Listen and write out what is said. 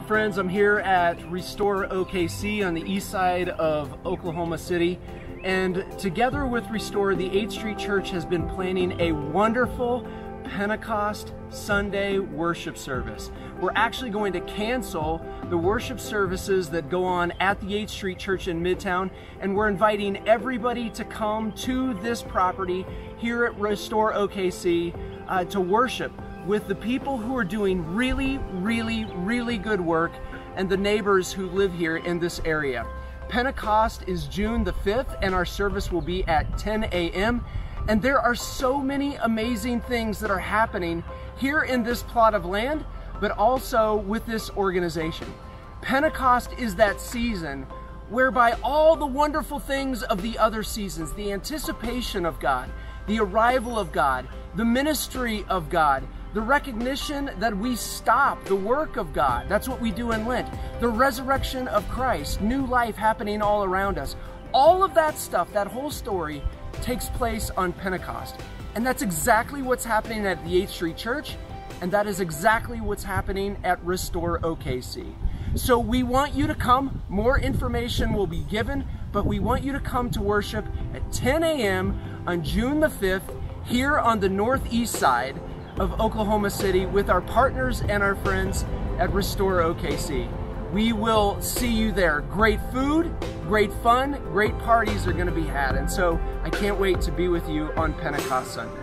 friends, I'm here at Restore OKC on the east side of Oklahoma City. And together with Restore, the 8th Street Church has been planning a wonderful Pentecost Sunday worship service. We're actually going to cancel the worship services that go on at the 8th Street Church in Midtown, and we're inviting everybody to come to this property here at Restore OKC uh, to worship with the people who are doing really, really, really good work and the neighbors who live here in this area. Pentecost is June the 5th, and our service will be at 10 a.m. And there are so many amazing things that are happening here in this plot of land, but also with this organization. Pentecost is that season whereby all the wonderful things of the other seasons, the anticipation of God, the arrival of God, the ministry of God, the recognition that we stop the work of God. That's what we do in Lent. The resurrection of Christ, new life happening all around us. All of that stuff, that whole story, takes place on Pentecost. And that's exactly what's happening at the 8th Street Church, and that is exactly what's happening at Restore OKC. So we want you to come. More information will be given, but we want you to come to worship at 10 a.m. on June the 5th here on the northeast side of Oklahoma City with our partners and our friends at Restore OKC. We will see you there. Great food, great fun, great parties are going to be had. And so I can't wait to be with you on Pentecost Sunday.